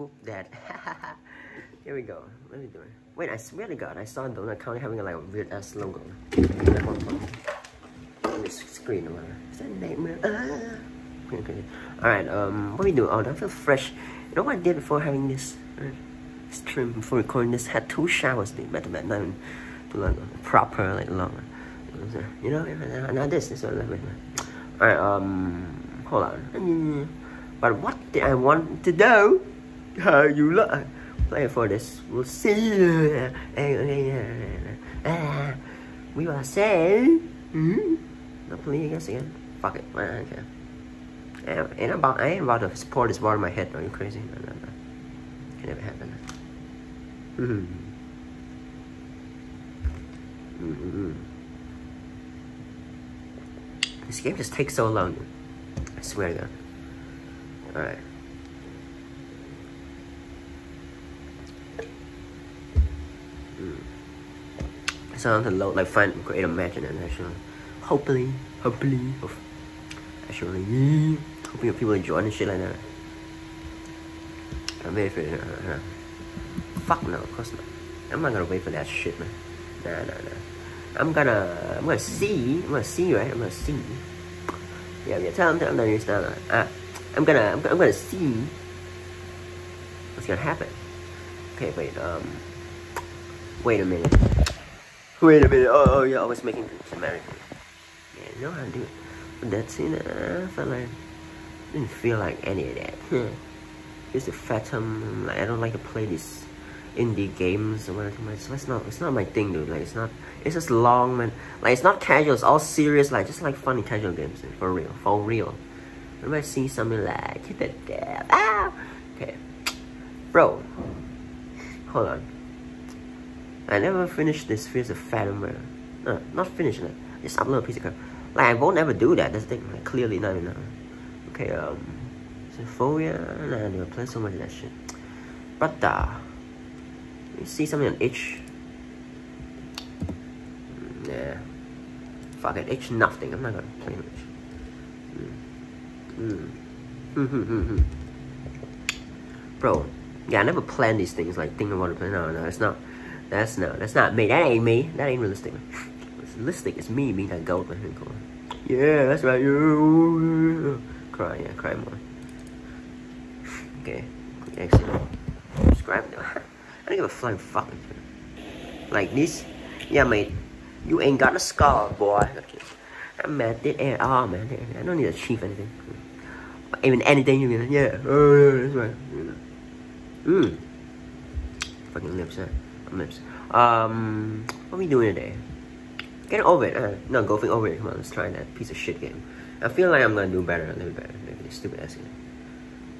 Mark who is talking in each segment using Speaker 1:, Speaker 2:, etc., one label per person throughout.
Speaker 1: whoop that. Here we go. What are we doing? Wait, I swear to God, I saw Donut County having like a weird ass logo. On this screen or whatever. Is that a nightmare? Ah. Alright, um, what we do? Oh, I feel fresh. You know what I did before having this uh, stream, before recording this? Had two showers, dude. Better, better, not even too long, proper, like long. You know, now this, this one, Alright, um, hold on. But what did I want to do? How you look? Play for this. We'll see. We will say. Hmm? Not play guess again. Fuck it. I don't care. Ain't about, I ain't about to pour this water in my head. Are you crazy? No, no, no. Can never happen. Mm-hmm. Mm-hmm. This game just takes so long. I swear to God. Alright. Mm. So I to load, like find, create a match and actually, hopefully, hopefully, actually, hoping people enjoy and shit like that. I'm waiting for it. Uh, uh, fuck no, of course not. I'm not gonna wait for that shit, man. Nah, nah, nah. I'm gonna, I'm gonna see, I'm gonna see, right? I'm gonna see. Yeah, yeah, tell him, tell him that you're not, uh, I'm gonna, I'm, I'm gonna see what's gonna happen. Okay, wait, um, wait a minute. Wait a minute, oh, oh yeah, I was making American. Yeah, how to do it. But that's in, uh, I like, didn't feel like any of that. Just a Phantom, like, I don't like to play these indie games or whatever. So it's not, it's not my thing, dude. Like, it's not, it's just long, man. Like, it's not casual, it's all serious, like, just like funny casual games, dude. for real, for real. When I see something like, hit the dab, ah! Okay. Bro, hold on. I never finished this Fears of Phantom, no, not finishing it. Just upload a piece of code. Like, I won't ever do that, that's the thing. Like, clearly not enough. Okay, um, Symphonia, nah, I never played so much of that shit. But, uh, you see something on H? Yeah. Fuck it, H nothing. I'm not gonna play much. Mm. Mm. Bro, yeah, I never plan these things like think I to play. No, no, it's not. That's no, that's not me. That ain't me. That ain't realistic. Realistic is me being that goat. Yeah, that's right. Yeah. Cry, yeah, cry more. Okay, exit. Subscribe. I don't give a flying fucking Like this, yeah, mate. You ain't got a scar, boy. I'm mad dead air. Oh man, I don't need to achieve anything. Even anything you mean? Yeah. Oh yeah, that's right. Mmm. Fucking lips, huh? Lips. Um, what are we doing today? Get over it. Uh, no, go over it. Come on, let's try that piece of shit game. I feel like I'm gonna do better, a little better. Maybe stupid ass game.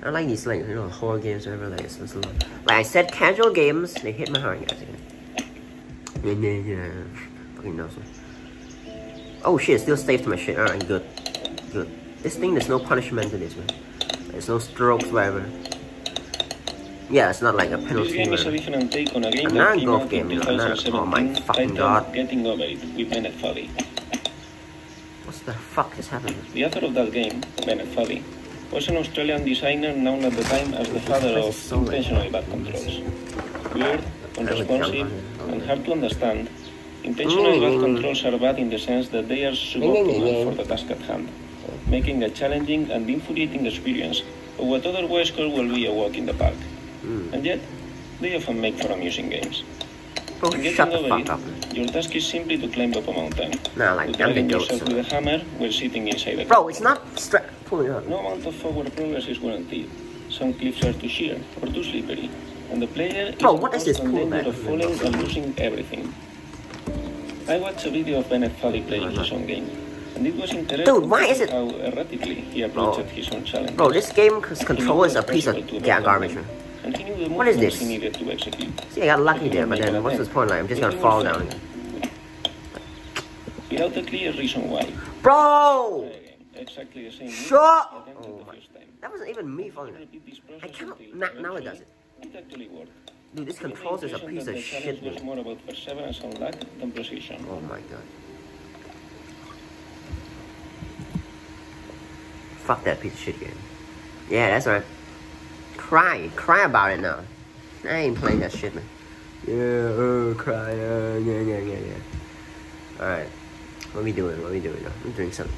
Speaker 1: I like these like you know horror games whatever. Like it's, it's like I said, casual games. They hit my heart, guys. Yeah, yeah, yeah. Fucking. Oh shit, still saved my shit. Alright, good. Good. This thing, there's no punishment to this, man. There's no strokes, whatever. Yeah, it's not like a penalty. This game is a different take on a game not a golf game, know. I'm oh my fucking god. Getting over it with Bennett Foddy. What the fuck is happening?
Speaker 2: The author of that game, Bennett Foddy, was an Australian designer known at the time as the father of so intentionally bad controls. Weird, unresponsive, and hard to understand, Intentional mm. controls are bad in the sense that they are suboptimal for the task at hand, making a challenging and infuriating experience of what otherwise could well be a walk in the park. Mm. And yet, they often make for amusing games.
Speaker 1: Oh, in getting over it, up.
Speaker 2: your task is simply to climb up a mountain.
Speaker 1: No, like
Speaker 2: driving yourself with a hammer while sitting inside a
Speaker 1: Bro, it's not stra- pulling up.
Speaker 2: No amount of forward progress is guaranteed. Some cliffs are too sheer or too slippery, and the player
Speaker 1: Bro, is what is this
Speaker 2: danger of falling and losing everything. I watched a video of Bennett Foddy playing his own game, and it was interesting
Speaker 1: Dude, why is it?
Speaker 2: how erratically he approached his own challenge.
Speaker 1: Bro, this game control is a piece of yeah, garbage.
Speaker 2: And he knew the
Speaker 1: what is this? See, I got lucky there, but then what's this point? Like, I'm just gonna fall down.
Speaker 2: Without a clear reason why.
Speaker 1: Bro!
Speaker 2: Exactly the same.
Speaker 1: Shut! Oh that wasn't even me falling down. I can't. Now, now it does it. Dude, this controls is a piece of shit.
Speaker 2: than.
Speaker 1: Oh my god. Fuck that piece of shit game. Yeah, that's right. Cry, cry about it now. I ain't playing that shit, man. Yeah, uh, cry, uh, yeah, yeah, yeah, yeah. Alright. What we doing? What we doing now? I'm doing something.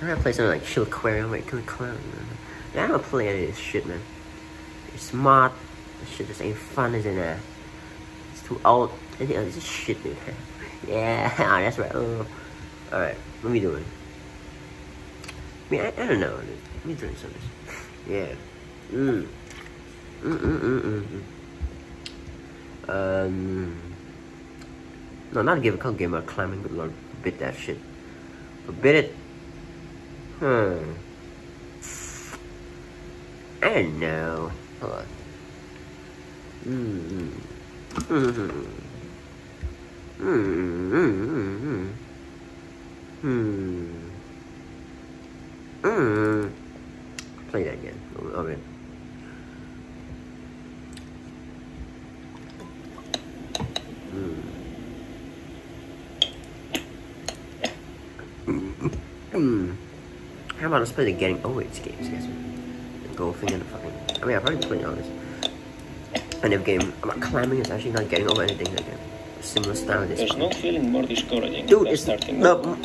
Speaker 1: I'm gonna play something like Chill Aquarium, like Kill Clown. Yeah, I don't play any of this shit, man. It's smart. This shit just ain't fun, is it? It's too old. This is shit, man. yeah, that's right. Uh, Alright, what we doing? I mean, I, I don't know. Let me drink some. Yeah. Mmm. Mm mm mm mm. mm. Um. No, not a call game of climbing. Good lord, bit that shit. Forbid it. Hmm. I don't know. Hold on. Hmm. Hmm. Hmm. Hmm. Hmm. Hmm. Play that again. Okay. Hmm. How about let's play the getting oh it's games, yes. The golfing and the fucking I mean I've already played all this. And if game about climbing is actually not getting over anything again. Similar style
Speaker 2: this There's no feeling more discouraging
Speaker 1: Dude,
Speaker 2: than
Speaker 1: it's
Speaker 2: starting
Speaker 1: no.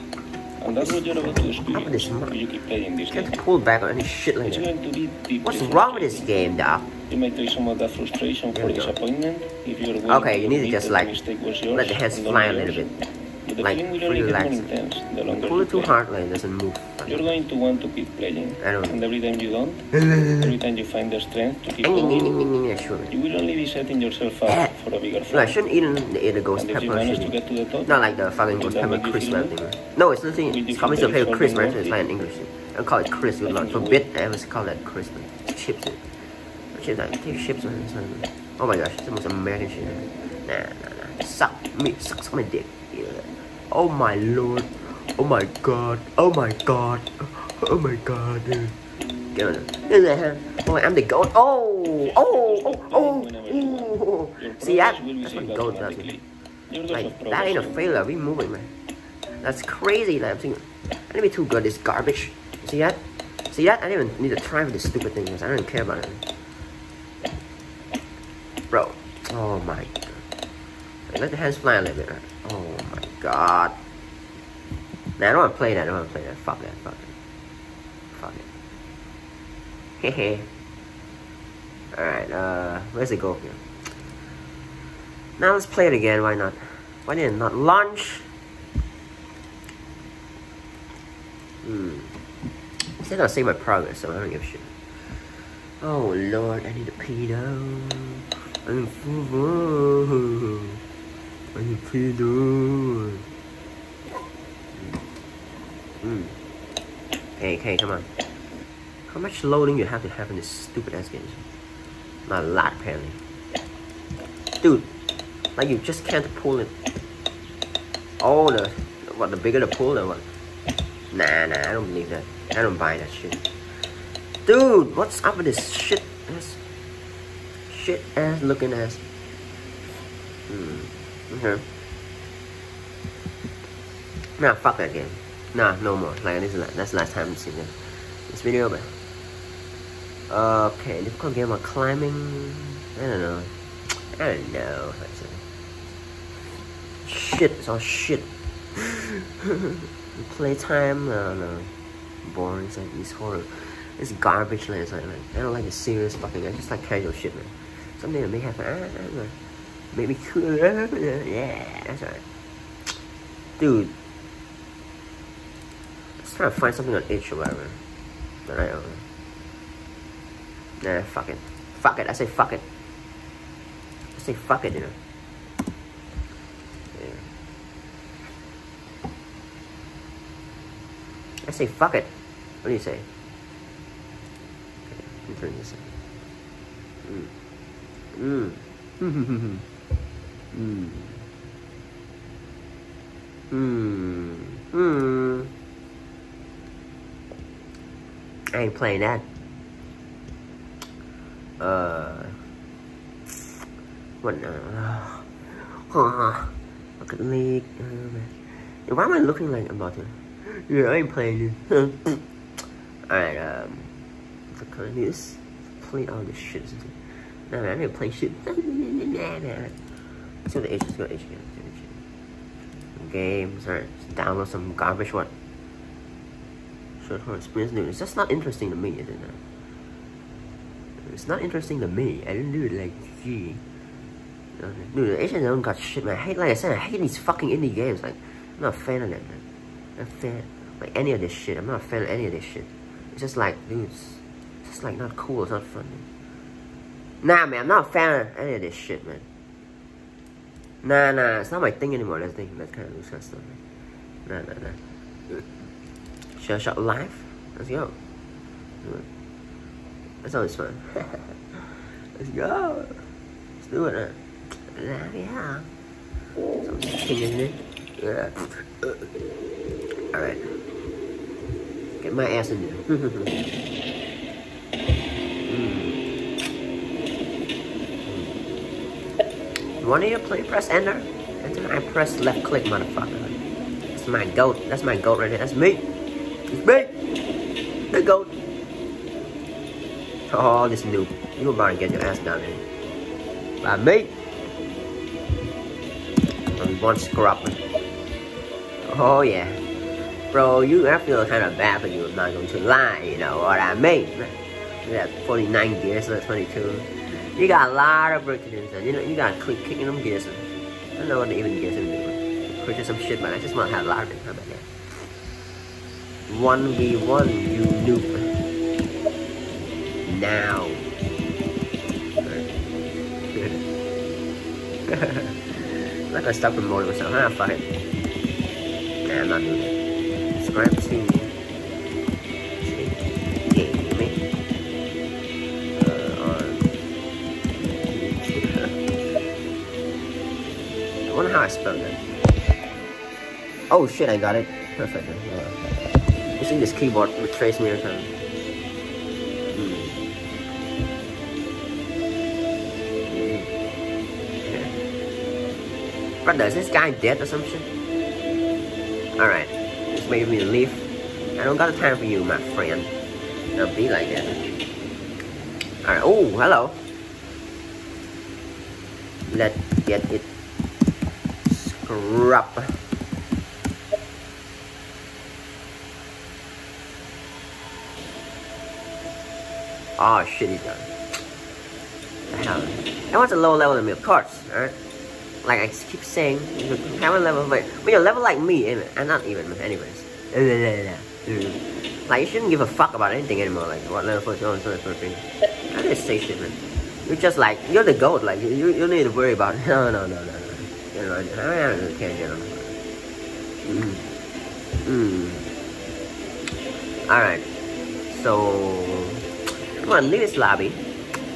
Speaker 2: And that's what you're about to experience
Speaker 1: this
Speaker 2: if you keep playing this
Speaker 1: Can't
Speaker 2: game.
Speaker 1: pull back on any shit like
Speaker 2: It's
Speaker 1: that.
Speaker 2: going to be deeply
Speaker 1: What's wrong with this game, Doc?
Speaker 2: You may take some of that frustration
Speaker 1: There
Speaker 2: for disappointment if you're
Speaker 1: Okay, you need to just like
Speaker 2: the mistake was yours
Speaker 1: let the hands fly a little bit. Like
Speaker 2: feeling will only get more intense the longer
Speaker 1: Pull
Speaker 2: you
Speaker 1: it too
Speaker 2: play.
Speaker 1: hard like it doesn't move.
Speaker 2: You're going to want to keep playing.
Speaker 1: I don't-
Speaker 2: And every time you don't, every time you find the strength to keep
Speaker 1: sure.
Speaker 2: you will only be setting yourself up for a bigger
Speaker 1: No, I shouldn't eat the, the ghost
Speaker 2: And
Speaker 1: pepper
Speaker 2: manage to get to the top,
Speaker 1: Not like the fucking ghost pepper crisp thing. No, it's
Speaker 2: you
Speaker 1: it's called
Speaker 2: very
Speaker 1: paper crisp, right? It's like in English. I call it crisp.
Speaker 2: I think you
Speaker 1: forbid. I always call that crisp. Chips. Chips like take chips. It's like- Oh my gosh, it's the most American shit. Nah, nah, nah. Suck me, suck my dick. Oh my lord. Oh my god. Oh my god. Oh my god. dude. Get on it. Oh, I'm the goat. Oh, oh, oh, oh.
Speaker 2: Your
Speaker 1: See that? That's
Speaker 2: saved
Speaker 1: goat does. man. Like, that ain't a failure. We moving, man. That's crazy. Like, I'm thinking, I didn't be too good. This garbage. See that? See that? I didn't even need to try with this stupid thing because I don't even care about it. Bro. Oh my god. Let the hands fly a little bit. Oh my god. Nah, I don't want to play that. I don't want to play that. Fuck that. Fuck it. Fuck it. Hehe. Alright, uh, where's it go here? Now let's play it again. Why not? Why didn't it not launch? Hmm. Still gonna save my progress, so I don't give a shit. Oh lord, I need a pee though. I I need pee though. Hmm. Hey, hey, come on. How much loading you have to have in this stupid ass game? Not a lot, apparently. Dude, like you just can't pull it. Oh, the what? The bigger the pull, the what? Nah, nah, I don't believe that. I don't buy that shit. Dude, what's up with this shit ass, shit ass looking ass? Hmm. Okay. Nah, fuck that game. Nah, no more. Like this is la- that's the last time I'm seeing this. This video, but okay, difficult game of climbing. I don't know. I don't know. It? Shit, it's all shit. Playtime, I don't know. Boring, it's like these horror. It's garbage, like, it's like, like, I don't like the serious fucking, I just like casual shit, man. Something that may have, I don't know, maybe cool, yeah, that's right. Dude, let's try to find something on itch or whatever. But I know. Nah, fuck it. Fuck it, I say fuck it. I say fuck it, you know. I say fuck it. What do you say? Okay, let me turn this on. Mm. Mm. mm. Hmm. Hmm. I ain't playing that. Uh. What? Uh, look at the. Uh. Why am I looking like I'm about to? Yeah, I ain't playing this. Alright, um. Africa. Dude, this play all this shit. Nah, man, I to play shit. see the H is. Go H again. Games. Alright, download some garbage. What? Short horn experience. Dude, it's just not interesting to me, isn't it? It's not interesting to me. I didn't do it like, gee. Dude, the Asian don't got shit, man. I hate, like I said, I hate these fucking indie games. Like, I'm not a fan of them, man. I'm not a fan, like, any of this shit. I'm not a fan of any of this shit. It's just like, dude, it's just like not cool. It's not fun. Nah, man, I'm not a fan of any of this shit, man. Nah, nah, it's not my thing anymore. That's thing. That kind of loose kind of stuff. Nah, nah, nah. ShellShock Live. Let's go. That's always fun. Let's go. Let's do it. Huh? Yeah. Yeah. Alright. Get my ass in there. One of you play press enter? And then I press left click, motherfucker. That's my goat. That's my goat right there. That's me. It's me. The goat. Oh, this noob. You about to get your ass down there. By me one scrub. Oh yeah. Bro, you I feel kind of bad for you, I'm not going to lie, you know what I mean. Got 49 gears, so 22. You got a lot of breaking inside. You know, you got click kicking them gears. I don't know what even gears doing. Purchase some shit, man. I just want to have a lot of it. About that? 1v1, you noob. Now. I'm not gonna stop promoting myself. Ah, fuck it. Nah, I'm not doing it. Subscribe to I spelled that. Oh shit, I got it. Perfect. Uh, using this keyboard retrace me something. Brother, is this guy dead or some shit? Alright. Just made me leave. I don't got the time for you, my friend. Don't be like that. Alright. Oh, hello. Let's get it scrub. Oh ah, shit, he's done. The hell? That a low level of me, of course. Alright like I keep saying, you have a level, but when you're level like me, eh, and not even, anyways. Like, you shouldn't give a fuck about anything anymore, like, what level first, oh, so sort of thing. I just say shit, man. You're just like, you're the goat, like, you, you don't need to worry about it. No, no, no, no, no. You know, I don't really care, you. Mm. Mm. Alright. So, gonna leave this lobby.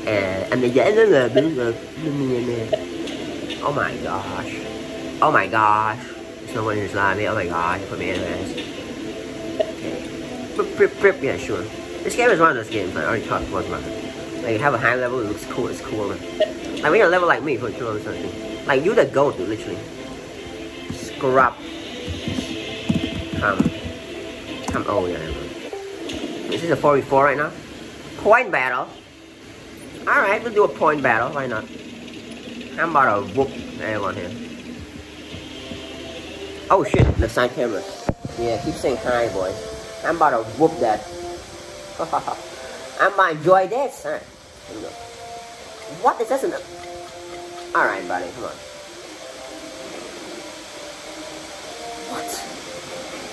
Speaker 1: And, the end of the Oh my gosh. Oh my gosh. There's no one in this lobby. Oh my gosh. Put me in this. Yeah, sure. This game is one of those games I already talked about. Like, you have a high level, it looks cool, it's cool. Like, when you're a level like me, for sure, or something. Like, you the goat, dude, literally. Scrub. Come. Come, oh, yeah. This is a 4v4 right now. Point battle. Alright, we'll do a point battle, why not? I'm about to whoop everyone here. Oh shit, the side camera. Yeah, keep saying hi, boy. I'm about to whoop that. I'm gonna enjoy this. Alright, What is this? Alright, buddy, come on. What?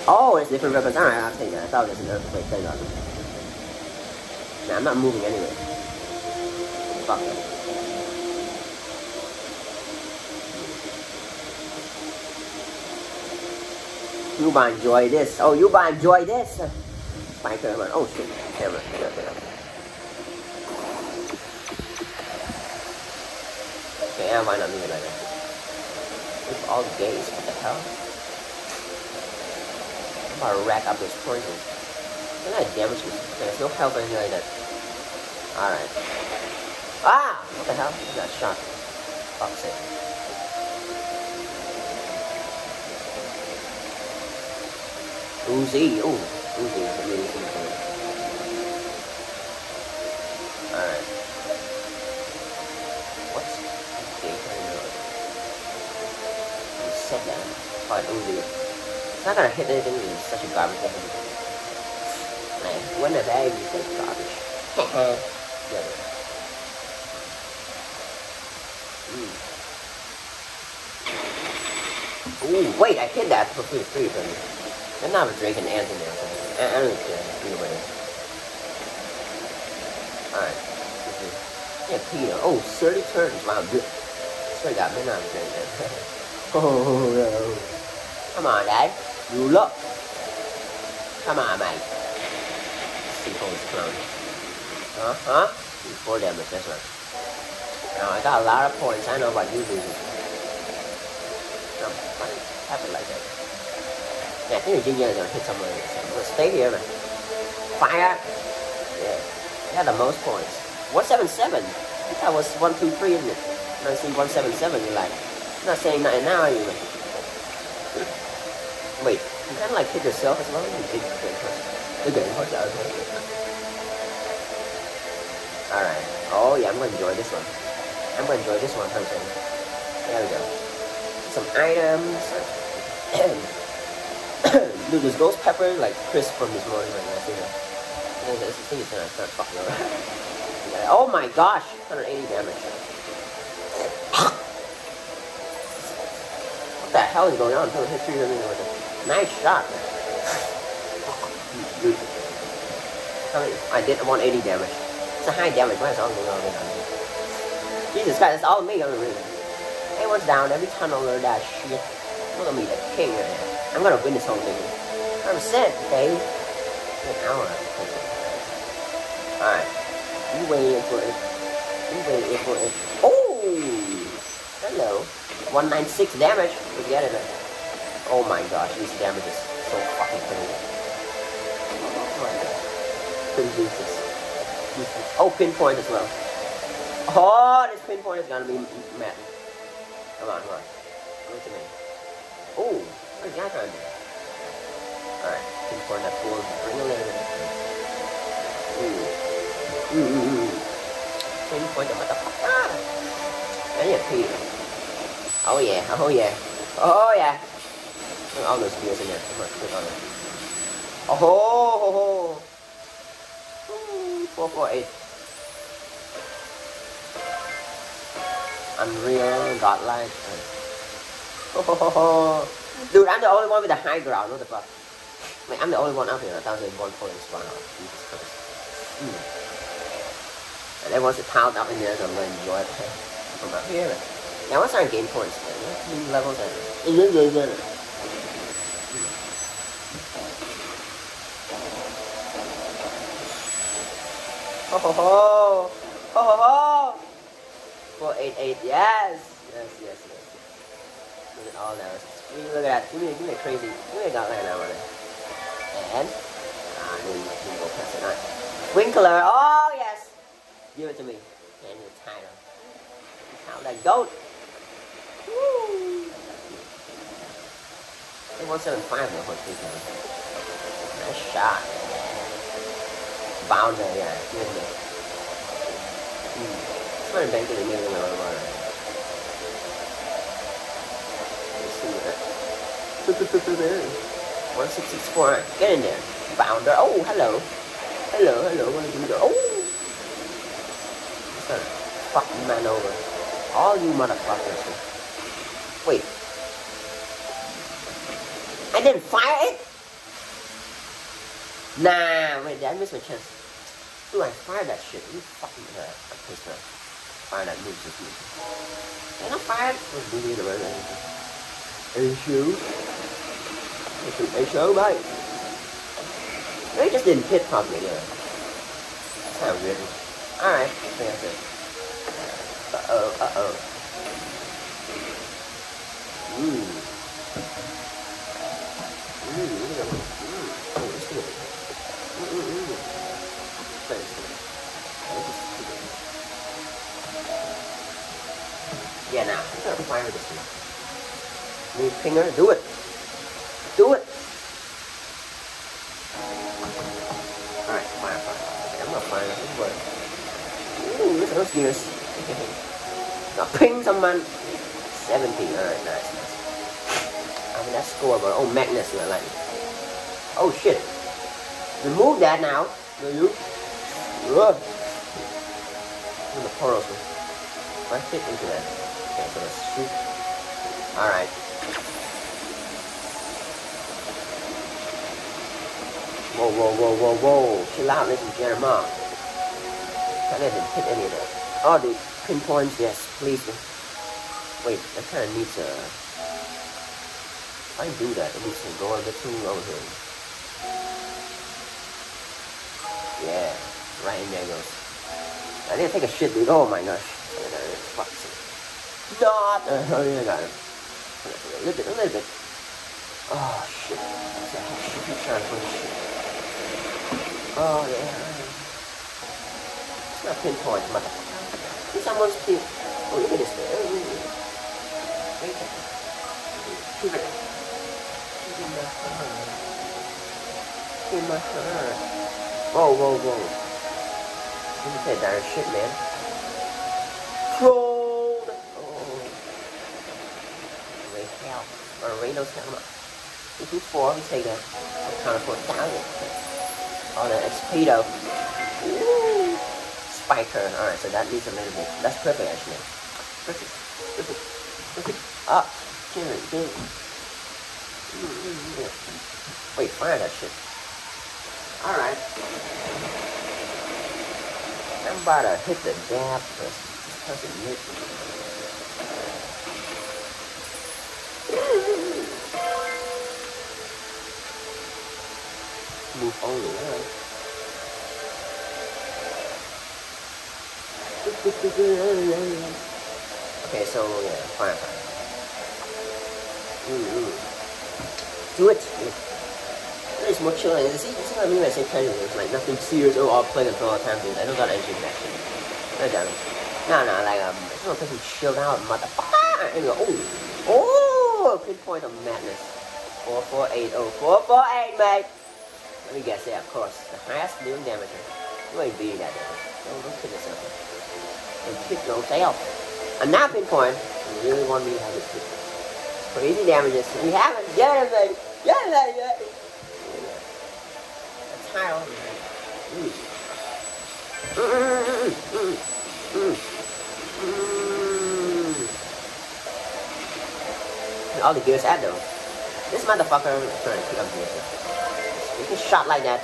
Speaker 1: Oh, it's different weapons. Alright, I'll take that. I thought it was an earthquake. Thank God. Nah, I'm not moving anyway. Fuck it. You might enjoy this. Oh, you might enjoy this. My camera. Oh shit. Camera. Camera. Camera. Okay, I not it like that. It's all gays. What the hell? I'm about to rack up this poison. Can I damage me? There's no health or anything like that. Alright. Ah! What the hell? I got shot. Fuck's sake. Uzi, oh, Uzi, really quite. It's not gonna hit anything, it's such a garbage weapon. Like, when the bag is like garbage.
Speaker 2: Uh,
Speaker 1: Yeah. Mm. Ooh, wait, I hit that for free, free from me. I'm not a Drake and Anthony or something. I, I don't care, either way. Alright. Yeah, Peter. Oh, 30 turns. Wow, good. Swear to God, man, I'm great, man. oh, no. Come on, Dad. You look. Come on, mate. See, holy clone. Huh? Huh? Four damage, that's right. Now, I got a lot of points. I know about you losing. I'm quite happy like that. Yeah, I think the Ginger is gonna hit someone. I'm gonna stay here, man. Fire! Yeah. You the most points. 177! I thought it was 123, isn't it? I see 177, you're like, not saying nothing now, are you? man? Wait, you kind of like hit yourself as well? You person. Good game, that? Alright. Oh yeah, I'm gonna enjoy this one. I'm gonna enjoy this one, person. There we go. Some items. Dude, this ghost pepper like crisp from this morning right now. That? Yeah, This thing is gonna start fucking. Yeah, Oh my gosh! 180 damage. What the hell is going on? Hit 300 with a nice shot. I did 180 damage. It's a high damage. Why is all going on? Jesus Christ, that's all me on the ring. Everyone's down. Every time I learn that shit, I'm gonna be the king of it. I'm gonna win this whole thing. 100%, baby. An hour. Alright. You waiting for it. You waiting for it. Oh! Hello. 196 damage. Forget it. Oh my gosh, this damage is so fucking crazy. Oh my god. Jesus. Oh, pinpoint as well. Oh, this pinpoint is gonna be mad. Come on, come on. Give it to me. Oh, what is that to do? Alright, pinpoint that four. Bring it. Ooh, ooh, ooh. Pinpoint the motherfucker. I need a pee. Oh yeah, oh yeah. Oh yeah. Look all those gears in there. I'm click on it. Oh ho ho ho. Four four eight. Unreal, godlike. Oh, ho, ho, ho. Dude, I'm the only one with the high ground. What the fuck? Wait, I'm the only one up here. A thousand one points. Wow, Jesus Christ. Mm. And everyone's piled up in there, so I'm gonna enjoy it from up here. Now, what's our game points? Man? Levels are Ho ho ho! Ho ho ho! 488, yes! Yes, yes, yes. Look at all those. Look at that. Give me, give me a crazy. Give me a godland now, man. And. Ah, didn't, didn't go past it. Alright. Winkler, oh yes! Give it to me. And the title. How that goat. Woo! Hey, 175 now, what three times. Nice shot. Bounder, yeah. Give it to me. Hmm. Trying to bank it in there, no, no, no. Let's see what that. 1664. Get in there. Bounder. Oh, hello. Hello, hello. Oh! What are you doing? Oh! Son, fuck man over. All you motherfuckers. Wait. I didn't fire it? Nah, wait, did I miss my chance? Dude, I fired that shit. You fucking uh, I'm pissed off. Fire that move just move. Did I not fire it? What's moving in the right shoe. Hey, show, mate. They just didn't hit properly, yeah. That's kind of weird. Alright, I think that's it. Uh-oh, uh-oh. Ooh. Ooh, Yeah, now, I'm gonna fire this thing. Need finger, do it. Do it. Alright, fire, fire. Okay, I'm gonna fire this one. Ooh, look at those gears. now ping someone. 70. Alright, nice, nice. I mean, that's scoreboard. Oh, Magnus, you like Oh, shit. Remove that now. Will you? Ugh. the portals. If I fit into that. Okay, so let's. Alright. Whoa, whoa, whoa, whoa, whoa. Chill out, ladies and. I didn't hit any of that. Oh, the pinpoints, yes, please. Wait, that kind of needs a... If I do that, it needs to go bit too over here. Yeah, right in there goes. I need to take a shit, dude. Oh my gosh. Fuck. Not. Uh, oh, yeah, I got it. A little bit, a little bit. Oh, shit. Trying to push. Oh, yeah. It's not pinpoint. See someone's cute. Oh, look at this. Oh, Keep it. Keep my. Keep my heart. Whoa, whoa, whoa. Let me say darn shit, man. Trolled! Oh. Ray hell. Or Reno's helmet. This is four, we take. I'm trying to put down. Oh, the Expedo. Woo! Spiker. Alright, so that needs a little bit. That's perfect, actually. Perfect. Perfect. Perfect. Ah, Jimmy, Jimmy. Wait, fire that shit. Alright. I'm about to hit the person missed Move only, alright. Okay, so yeah, fine, fine. Mm -hmm. Do it. It's more chill. And see, see what I mean when I say casual? It's like nothing serious. Oh, I'll play the all the time. Dude. I don't got anything action. No, damn. No, no, like um, I just want to chilled out motherfucker. And go, oh, oh, pinpoint of madness. Four four eight oh four four eight, mate. Let me guess. Yeah, of course, the highest dealing damage. You ain't beating that damage. Don't, don't kid yourself. Don't kid yourself. And now pinpoint. You really want me to have this For easy damages. We haven't. Get it, mate. Get it, mate tile. Mm. All the gears add though. This motherfucker is trying to pick up gears. You shot like that,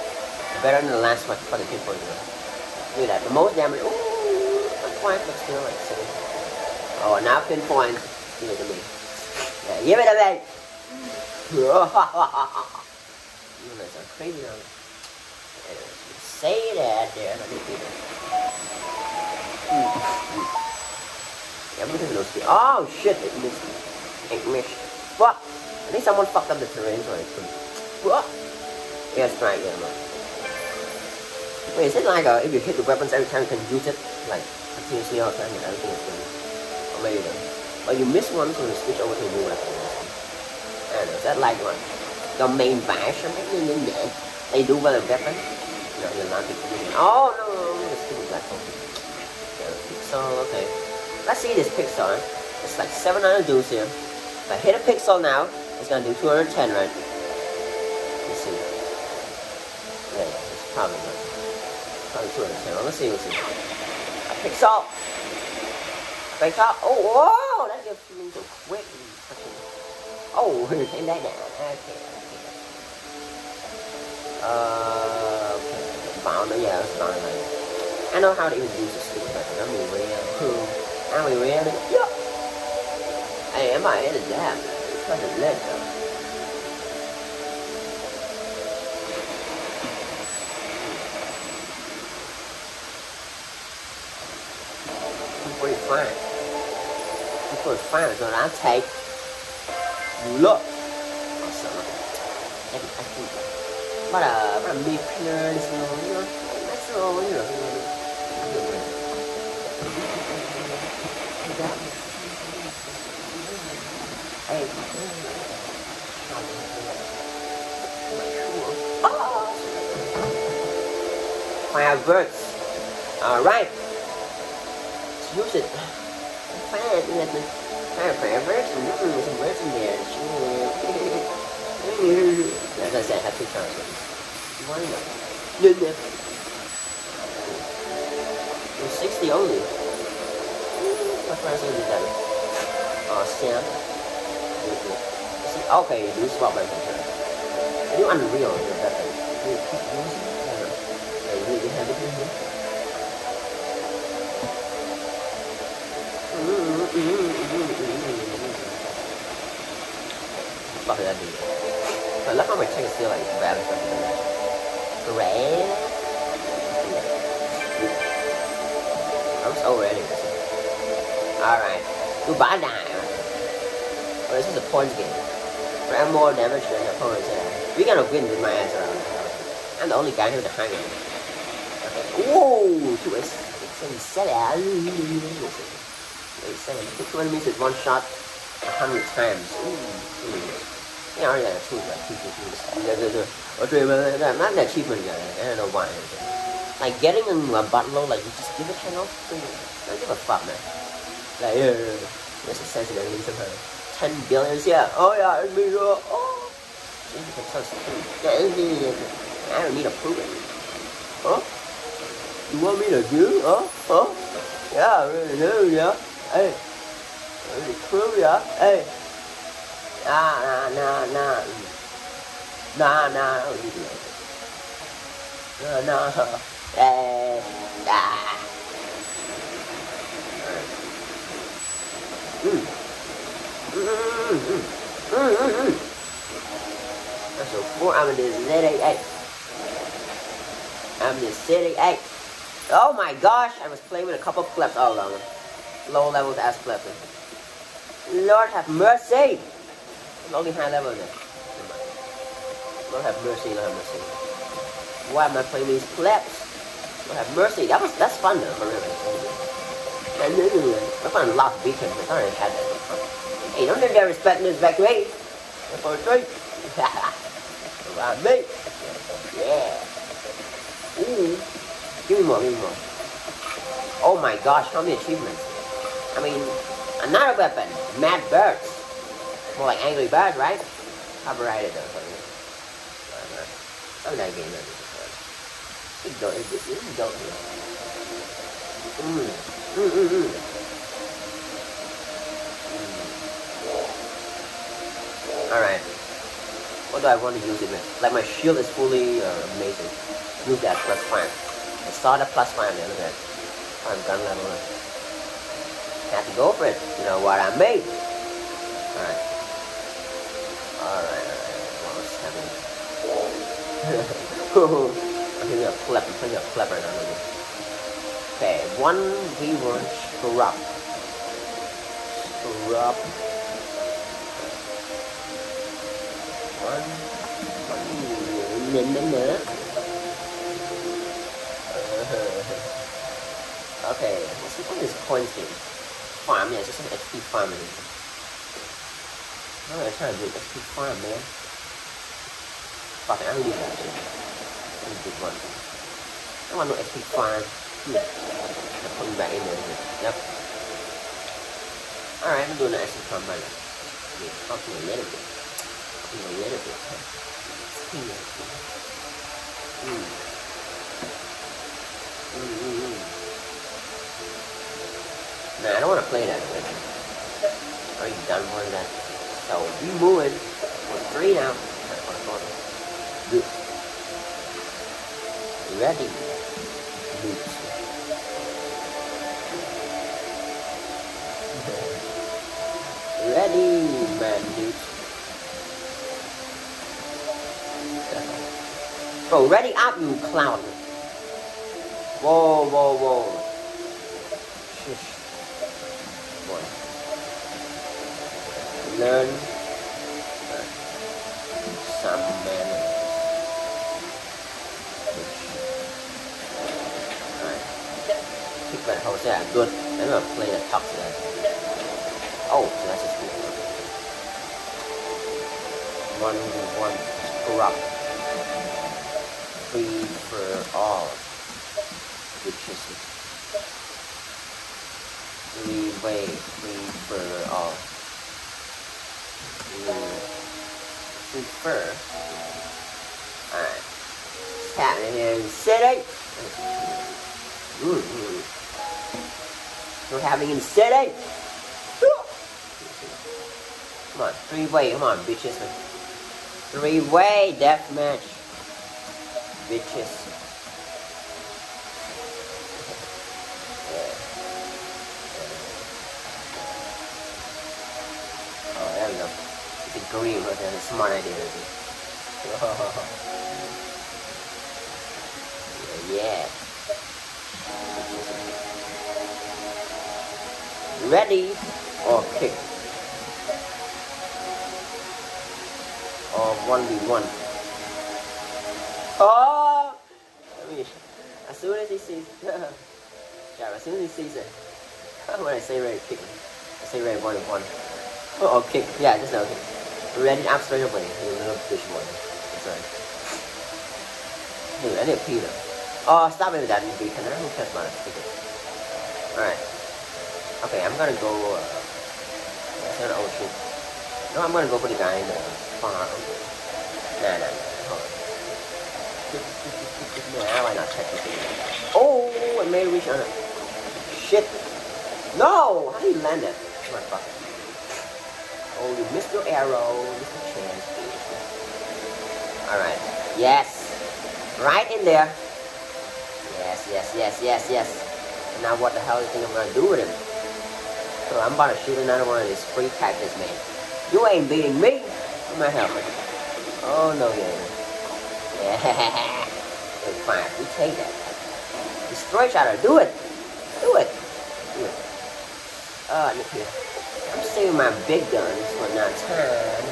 Speaker 1: better than the last one for the people. Do that. The most damage. Ooh, point, but still like sitting. Oh, now pinpoint. Give it to me. Yeah, give it to me. you guys are crazy. Though say that there. Let me see this. Yeah, I'm looking Oh shit, it missed. It missed. Fuck. I think someone fucked up the terrain so I could. What? Yeah, let's try again, man. Wait, is it like uh, if you hit the weapons every time you can use it like continuously all the time and everything is good? Or maybe not. But you miss one so you switch over to a new weapon. Know, is that like what? The main bash or something? They do with a weapon? No, you're not Oh, no, no, no, it's stupid black hole. Pixel, okay. Let's see this pixel. It's like 700 dudes here. If I hit a pixel now, it's gonna do 210, right? Let's see. Yeah, probably not. Probably 210. Let's see, let's see. A pixel! Pixel! Oh, whoa! That gets me so quick. Oh, take that down. Okay, okay. Uh, okay found it, yeah, it's found it. I know how to use this stupid weapon. I'm a real. I'm a real yeah. Hey, am I in a dab? It's kind of lit though. Before you find before you find it, I'll take look. Awesome. I think bắt đầu bắt đầu mịp nó nó nó như là Hey. Fire works. Alright. Let's use it. Fire it. Time for Virgin, mm, some Virgin there. As I said, I have two. Why not? No, no. It 60 only. What price is that? Oh, Sam. Okay, you swap my controller. You Unreal, you're better. You keep using it. You have it in here. Fuck that dude. So I left my chicken still like bad or something. Great. I'm so ready. Alright. Goodbye now. Oh, this is a points game. But I'm more damage than the opponents here. We gotta win with my ass around. I'm the only guy here to hang in. Okay. Whoa! It's insane. 67. 61 means it's one shot 100 times. Mm. Yeah, yeah, true, yeah, true, true, true. Yeah, yeah, yeah. Or do you not that cheap yeah. I don't know why. Like getting a, a butler, like you just give a channel, don't give a fuck, man. Like, yeah, yeah, yeah. That's expensive, at least about 10 billions, yeah. Oh, yeah, it's me, uh, oh. Yeah. I don't need to prove. Huh? You want me to do? Huh? Huh? Yeah, I really yeah. Ê Really cool vậy Ê Na na na na Na na Na na Ê Da Mm. Mm, mm, mm, mm, mm. That's a four. I'm in this Z88. I'm in this Z88. Oh my gosh, I was playing with a couple clips all along low levels as pleasant. Lord have mercy! I'm only high level there. Lord have mercy, Lord have mercy. Why am I playing these plebs? Lord have mercy. That was that's fun though, for real. And then uh, I found lost beacons, I already had that. Hey, don't dare respect this back me. For three. Around me. Yeah. Ooh. Give me more, give me more. Oh my gosh, how many achievements? I mean, another weapon, Mad Birds. More like Angry Bird, right? Copyrighted or something. I'm not getting into this It's dope. It's, it's, it's dope. Mmm. Mmm, mmm, mmm. Mm. Alright. What do I want to use it with? Like my shield is fully uh, amazing. Use that plus 5. I saw the plus 5 there, look at that. I'm gun level go for it. You know what I mean? Alright. Alright, alright. I'm putting a clip. I'm putting a right now. Okay, one V1 scrub. Scrub. One. One. Nữa, nữa. okay, let's see what this coin thing farm, yeah, just an XP farming. I'm gonna try to do XP farm, man. Fuck I'm gonna that shit. Gonna do one. I want no XP farm. Hmm. I'm putting back in there. Yep. Alright, I'm doing the XP farm right now. Talking a little bit. Talking a little bit. Hmm. Nah, I don't want to play that good. Are you done for that? So we moving. We're three now. Good. Ready. Good. Ready, man, dude. Bro, ready up, you clown. Whoa, whoa, whoa. Learn some manners. Right. Pick that house yeah, good. I'm gonna play the top. Oh, so that's just. One one corrupt. Free for all. Which is three way free for all. Super. Alright. In the city. Mm-hmm. What's happening in the city? Come on, three way, come on, bitches. Three way deathmatch. Bitches. Oh, there we go. Was a smart idea. yeah. Ready or kick? 1v1? Oh! I mean, as soon as he sees, yeah, as soon as he sees it, when I say ready kick, I say ready 1v1. Oh, kick, yeah, just no kick. Ready, I'm straight away. You little bitch one. That's right. Dude, I need a Peter. Oh, stop it with that beacon. I don't care about it. Alright. Okay, I'm gonna go, uh, that's an shoot. No, I'm gonna go for the guy in the farm. Nah, nah, nah, hold on. Why not check this thing? Oh, I may reach on it. Shit. No! How do you land? Motherfucker. Oh, you missed your arrow. Alright. Yes. Right in there. Yes, yes, yes, yes, yes. Now what the hell do you think I'm gonna do with him? So I'm about to shoot another one of these free cactus, man. You ain't beating me. I'm gonna help. Oh, no, ain't. Yeah. it's fine. We take that. Destroy shadow. Do it. Do it. It. Oh, look here. I'm saving my big guns for another time.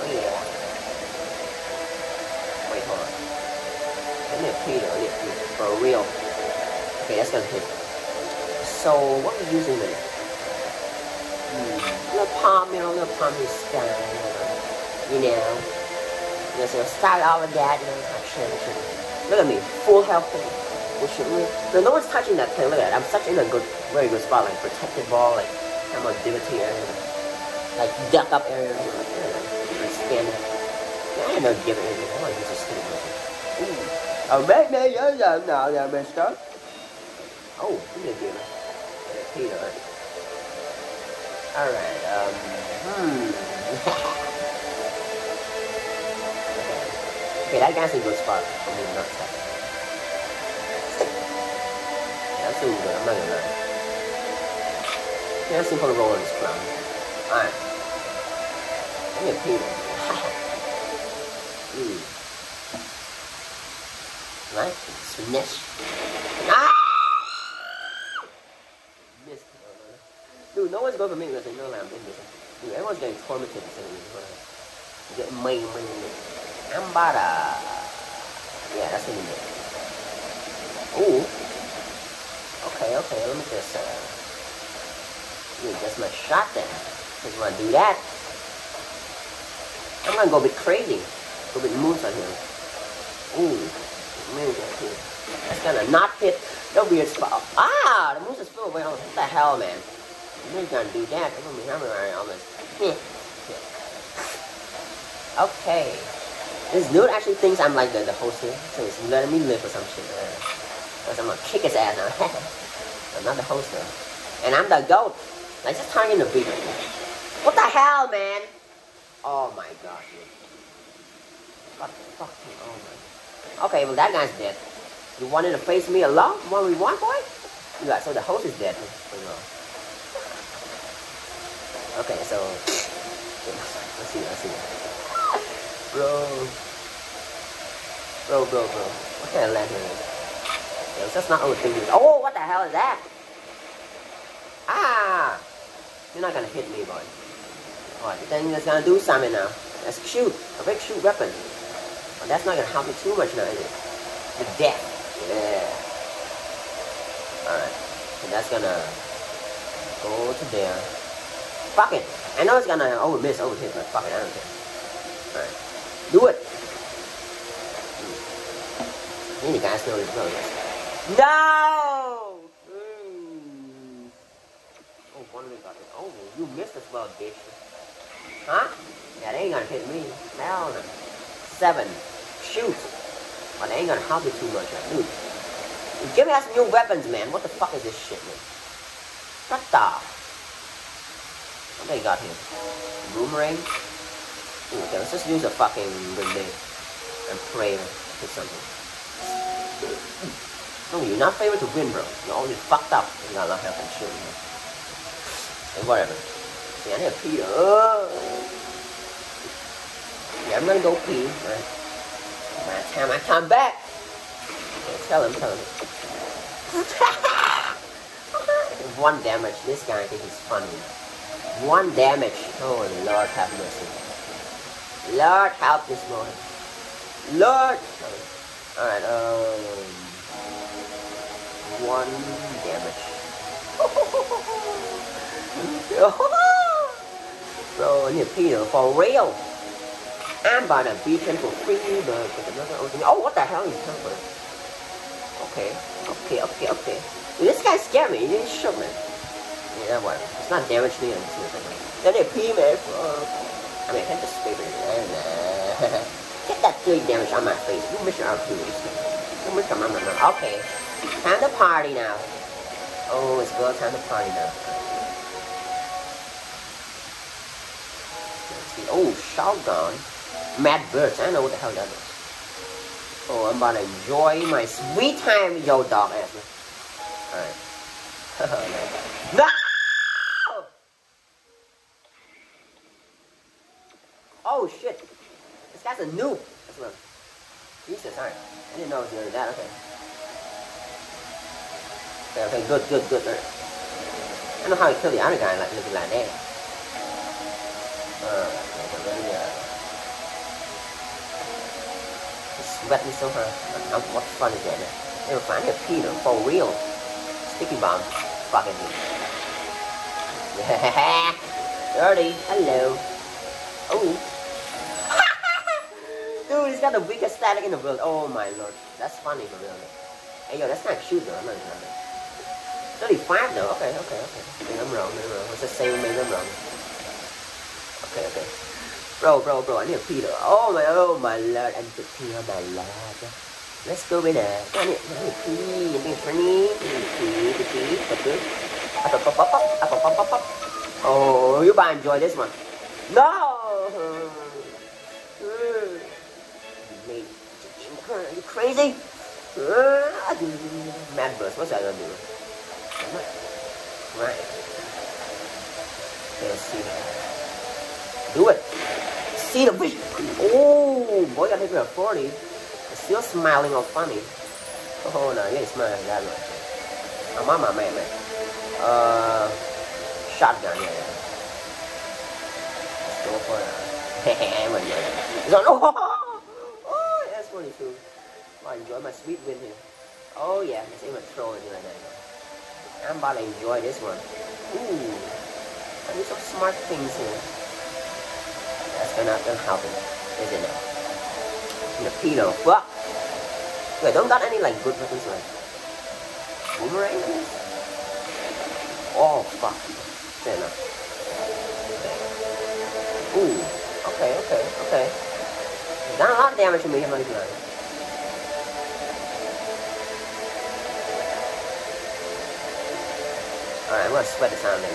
Speaker 1: Oh, yeah. Wait, hold on. I need a Peter. I need a Peter. For real. Okay, that's gonna hit. So, what are we using there? Hmm. Little palm, you know, little palm the sky. You know. You know, so start off with that, you know. Look at me, full health thing. Which, no, no one's touching that thing. Look at that. I'm such in a good, very good spot, like protected ball, like I'm a divot area, like duck up area, like, know. Yeah, I ain't no divot area. I want to use a stick. Oh, man, man, yeah, yeah, no, yeah, mister. Oh, give me a divot. Peter. Alright, um, hmm. okay, that guy's a good spot. I mean, not that. That's really good. I'm not gonna lie. Yeah, simple roll on this ground. Alright. I need a Peter. hmm. Right? Smash. Ah! Missed. Dude, no one's going for me because they know that I'm in this. Dude, everyone's getting tormented instead of me. Get main, main, main. I'm about. Yeah, that's gonna be. Ooh. Okay, okay, let me just, uh... Dude, that's my shot then. Just wanna do that. I'm gonna go a bit crazy. Go a bit moose on him. Ooh. Moose right here. That's gonna not hit the weird spot. Ah! The moose is still away. What the hell, man? You're gonna do that. I'm gonna be hammer right on this. Okay. This dude actually thinks I'm like the, the host here, so he's letting me live or some shit. Because I'm gonna kick his ass now. I'm not the host though. And I'm the goat. I just targeting the beat. What the hell, man? Oh my dude. What the fuck? Oh my. Okay, well that guy's dead. You wanted to face me alone? One we one boy? Yeah, so the host is dead. Oh, okay, so let's see, let's see. Bro. Bro, bro, bro. What kind of land here is? That's not overthinking. Oh, what the hell is that? Ah! You're not gonna hit me, boy. Alright, the thing that's gonna do something now. Let's shoot. A big shoot weapon. But that's not gonna help me too much now, is it? The death. Yeah. Alright. So that's gonna go to there. Fuck it. I know it's gonna over miss, over hit, but fuck it, I don't care. Alright. Do it. Any guys know this road. No! Oh, one of them got it. Oh, you missed as well, bitch. Huh? Yeah, they ain't gonna hit me. Hell no. Seven. Shoot. But they ain't gonna help you too much, dude. Give me some new weapons, man. What the fuck is this shit, man? What the? What they got here? Boomerang? Ooh, okay, let's just use a fucking grenade and pray for something. No, you're not favored to win, bro. You're already fucked up. You got a lot of health and shit, man. Hey, whatever. See, I need a pee. Oh. Yeah, I'm gonna go pee. Right. By the time I come back, yeah, tell him, tell him. One damage. This guy I think is funny. One damage. Oh Lord have mercy. Lord help this morning. Lord. Alright, um one damage. I need Peter for real. I'm to beat him for free, but another opening. Oh, what the hell is happening? Okay, okay, okay, okay. This guy scared me. He didn't shoot me. Yeah, what? It's not damage me. Then they pee me. I mean, I can just spray it. Get that three damage on my face. You miss your opportunities. You miss your. Okay. Time to party now. Oh, it's good time to party now. Oh, shotgun. Mad Birds. I know what the hell that is. Oh, I'm about to enjoy my sweet time with your dog ass. Alright. no! Oh shit. This guy's a noob. That's what. Jesus, alright. I didn't know it was near that. Okay. Okay, good, good, good. I don't know how he killed the other guy like looking like that. Uh, really, uh, sweat me so hard. Uh, what fun is that? They were finding a Peter for real. Sticky bomb. Fucking. Dirty. Hello. Oh. Dude, he's got the weakest static in the world. Oh my lord. That's funny for real. Hey yo, that's not cute though. I'm not gonna 35 though. Okay, okay, okay. Maybe I'm wrong. Maybe I'm wrong. It's the same. Maybe I'm wrong. Okay, okay. Bro, bro, bro. I need a though. Oh my, oh my lord. I need pee. Oh my lord. Let's go with that. I need, I need to pee. I need pee. I need to pee. Good. Up, up, up, up, up, up, up, up, up. Oh, you might enjoy this one. No. Mm. Are you crazy? Mm. Mad burst. What's that gonna do? Right. Okay, let's see. Do it. See the vision. Oh, boy, got hit a 40. Still smiling or funny. Oh, no, you ain't smiling that much. I'm on my man, man. Uh, shotgun, yeah. Let's go for it. He's on. Oh, oh, that's 42. I enjoy my sweet win here. Oh, yeah, aim a throw in like that. I'm about to enjoy this one. Ooh, I do some smart things here. That's gonna, gonna happen, isn't it? Filipino, fuck! Wait, don't got any like good weapons like boomerang? Oh fuck! Fair enough. Ooh, okay, okay, okay. Done a lot of damage to me, I'm not even Alright, I'm gonna sweat this out a.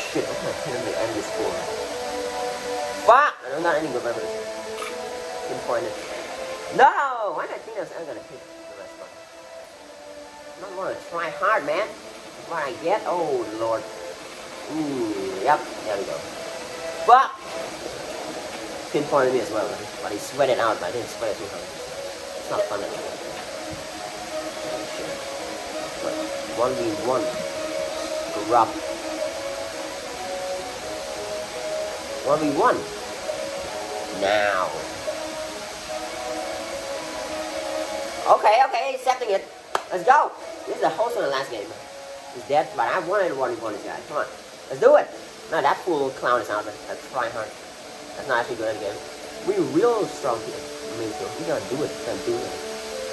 Speaker 1: Shit, I'm gonna hit him to end this score. Fuck! I don't got any good. Pinpointed. No! Why did I think I was gonna hit the rest of I'm not gonna try hard, man. What I get. Oh, lord. Ooh, yep, there we go. Fuck! Pinpointed me as well, but he sweated out, but I didn't sweat it too hard. Not fun. But 1v1. Corrupt. 1v1. Now. Okay, okay, accepting it. Let's go. This is the host of the last game. He's dead, but I wanted 1v1 this guy. Come on. Let's do it. No, that fool clown is out there. That's try hard. That's not actually good again. We're real strong here mean, so we gotta do it. you gotta do it.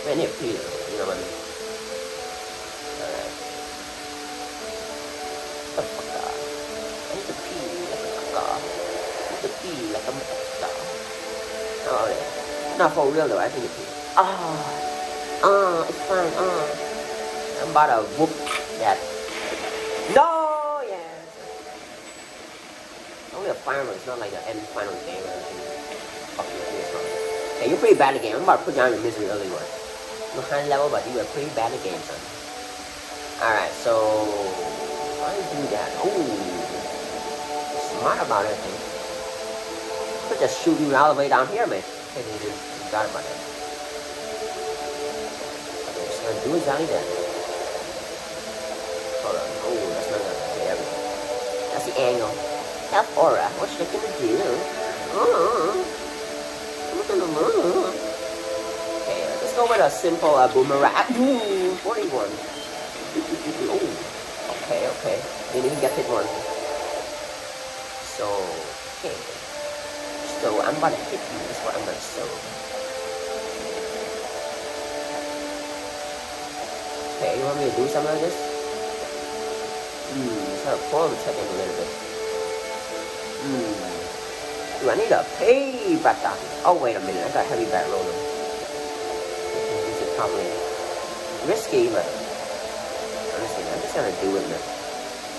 Speaker 1: Man, they're pretty, you know what I mean? Not for real, though. I think it's pee. Ah. Oh. Ah, oh, it's fine. Ah. Oh. I'm about to whoop that. No! Yeah. Only a final, it's not like an end final game or anything. You, okay, you're pretty bad at. I'm about to put down your misery early one. You're high level, but you are pretty bad at the game, son. Alright, so... Why do that? Oh, smart about it, man. Could just shoot you all the way down here, man. Hey, dude, got about it. I'm just gonna do exactly that. Hold on. Oh, that's not gonna. Okay, we go. That's the angle. Help Aura. What's she gonna do? Oh. Gonna? Okay, let's go with a simple uh, boomerang. Ooh, 41. oh. Okay, okay. Didn't even get hit one. So, okay. So I'm gonna hit you, is what I'm gonna show. Okay, you want me to do something like this? Hmm, so pull the check a little bit. Hmm. Do I need a pay back down? Oh, wait a minute, I got heavy back roller. Use it properly. Risky, but honestly, I'm just gonna do it, man.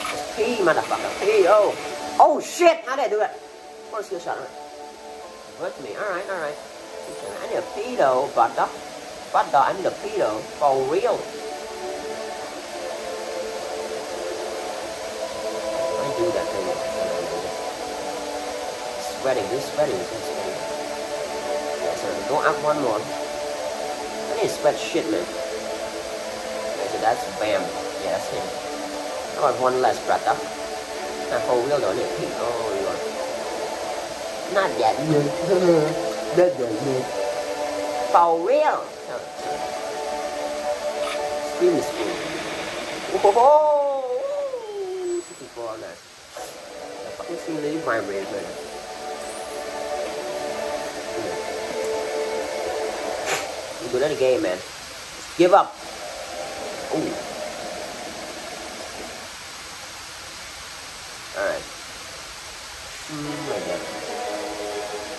Speaker 1: Just pee, motherfucker, pee, oh! Oh shit! How did I do that? What a skill shot? With me. Alright, alright. I need a but the but the I need a pedo for real. Sweating, this sweating, this sweating. Yeah, so go up one more. I need to sweat shit, man. Okay, so that's bam. Yeah, that's him. How about one less, brother? Not for real though, nigga. Oh, you are. Not that good. Not that good. For real. Scream the scream. Whoa! 64 on that. The fucking screen really vibrated, man. Good at game, man. Give up. Ooh. Alright. Mm.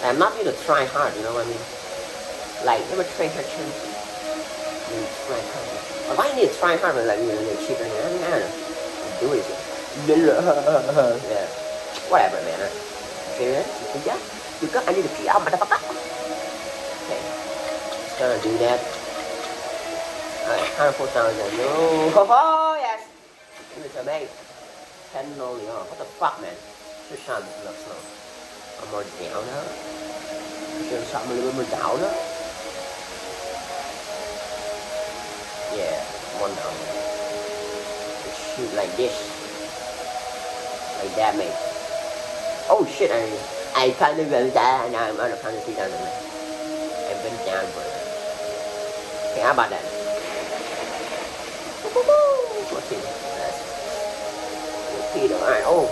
Speaker 1: I'm not going to try hard, you know what I mean? Like, never try hard. You try hard. But why you need to try hard when like a cheater here? I mean, I don't know. Do it. yeah. Whatever, man. Okay, you got, you got, I need to pee out, motherfucker. Just gonna do that. Alright, 104,000. No. Oh, yes. Give it to me. 10 only, oh, what the fuck, man? Should shot this looks slow. I'm more down now. Should have shot me a little more down now. Yeah, one down. Just shoot like this. Like that, mate. Oh shit, I I kind of go down. Now I'm out of kind of see down there. How about that? What's it? Peter. Alright, oh.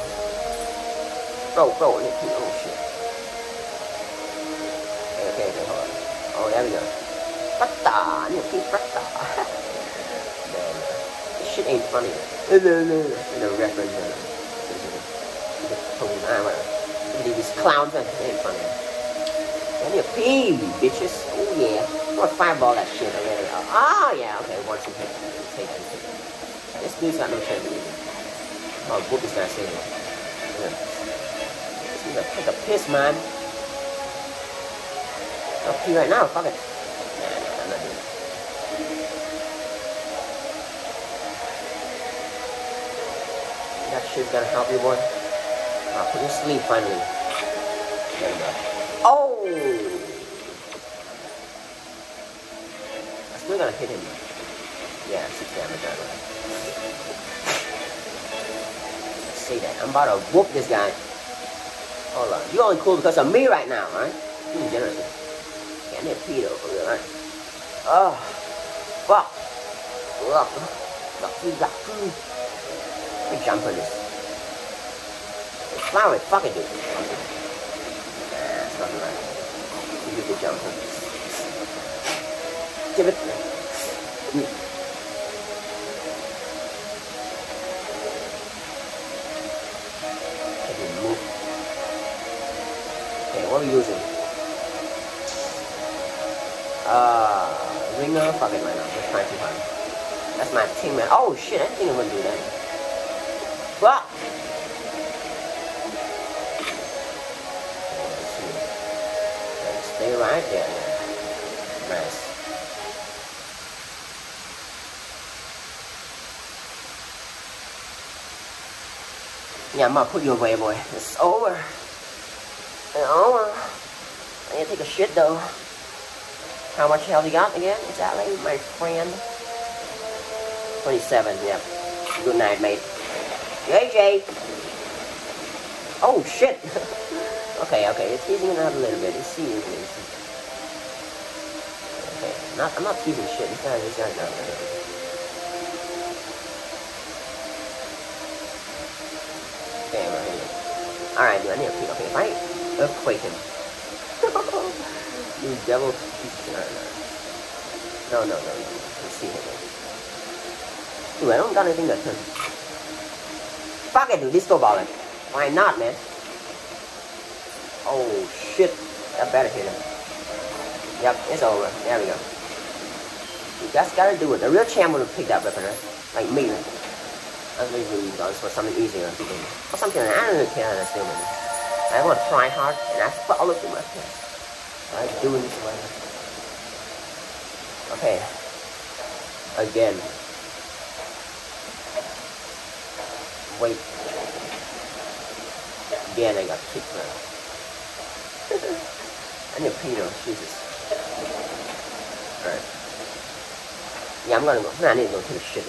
Speaker 1: Bro, bro, Peter. Oh, shit. Okay, okay, okay, hold on. Oh, there we go. Prata, Peter Prata. Man, this shit ain't funny. No, no, no. No reference. The tone, ah, whatever. Look these clowns, man. They ain't funny. I need a pee, bitches. Oh, yeah. I'm gonna fireball that shit already. Ah, yeah, okay. Once you take it. This dude's got no chance. Oh, book is not saying it. Yeah. He's gonna take a piss, man. I'll pee right now, fuck it. It. That shit's gonna help you, boy. I'll put you to sleep finally. There we go. Oh! Still gonna hit him. Yeah, six damage, right? say that. I'm about to whoop this guy. Hold on. You only cool because of me right now, right? You generous. Yeah, I need Peter for real, right? Oh, fuck. Fuck. Fuck you, you. Let me jump on this. Flower, fuck it, dude. Nah, it's not right. You the jump on this. Give it. what are we using? Uh, ringer, fuck it, now. Let's try 200. That's my team, man. Oh shit, I didn't think I would do that. Fuck! Stay right there. Nice. Yeah, I'm gonna put you away, boy. It's over. It's over. I need to take a shit, though. How much health you got again? Exactly, my friend. 27, yeah. Good night, mate. JJ! Oh, shit! okay, okay, it's teasing it out a little bit. It's seeing things. Okay, not, I'm not teasing shit. This guy, this guy's not Okay, right here. Alright, dude, I need a peek. Okay, if I earthquake him. you devil. No, no, no, no. Let's see him. Dude, I don't got anything to turn. Fuck it, dude. Disco ball it. Why not, man? Oh, shit. I better hit him. Yep, it's over. There we go. You just gotta do it. The real champ would picked that weapon, right? Like me, That's what usually does for something easier to do. For something that I don't care that's doing. I want to try hard and I follow through my path. I'm doing this way. Okay. Again. Wait. Again, I got kicked now. I need a Peter, Jesus. Alright. Yeah, I'm gonna go. Nah, I need to go take a shit.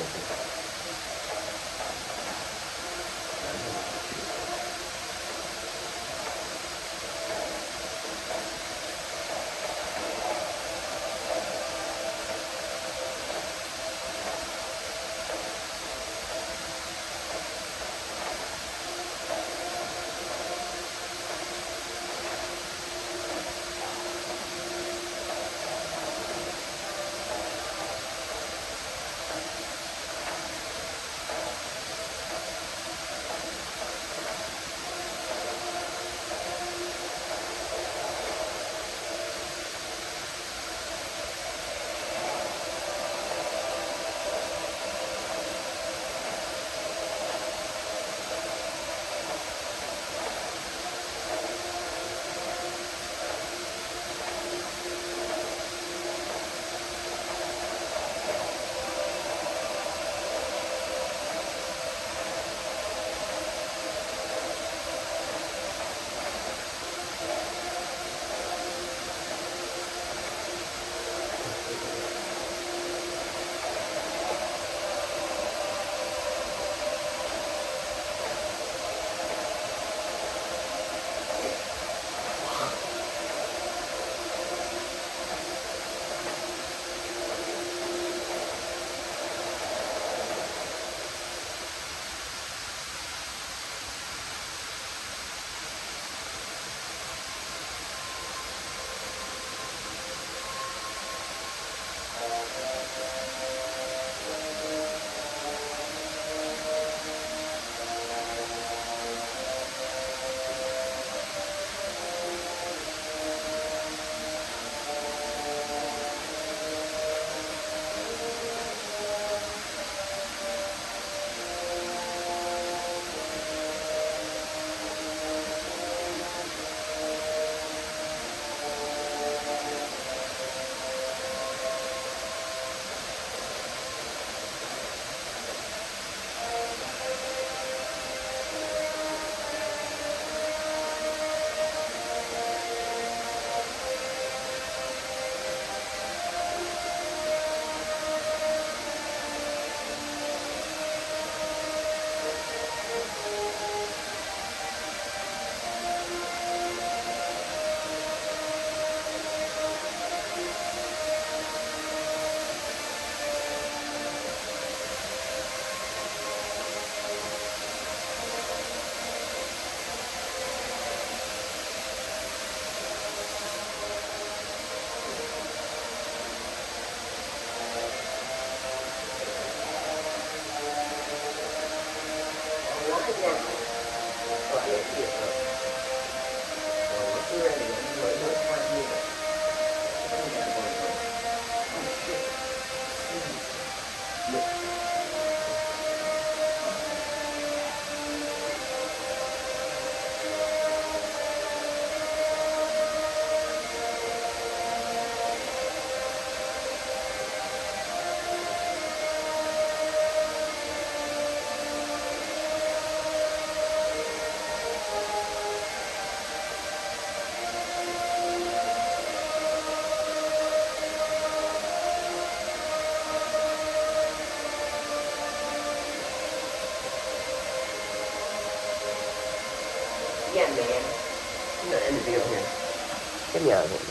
Speaker 1: I'm